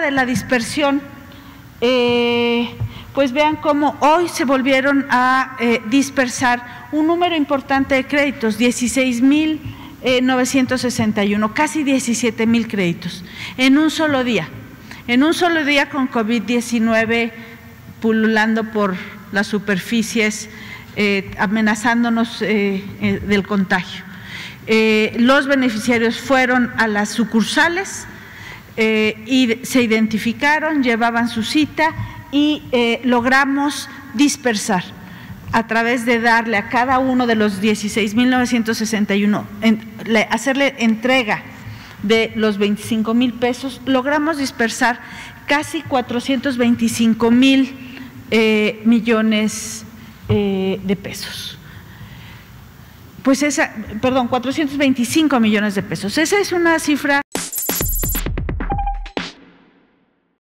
de la dispersión, eh, pues vean cómo hoy se volvieron a eh, dispersar un número importante de créditos, 16.961, eh, casi 17 mil créditos, en un solo día. En un solo día con COVID-19 pululando por las superficies, amenazándonos del contagio. los beneficiarios fueron a las sucursales, eh, y se identificaron, llevaban su cita y eh, logramos dispersar a través de darle a cada uno de los 16.961, hacerle entrega de los 25 mil pesos, logramos dispersar casi 425 mil eh, millones de pesos. Pues esa, perdón, 425 millones de pesos. Esa es una cifra